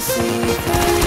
see. through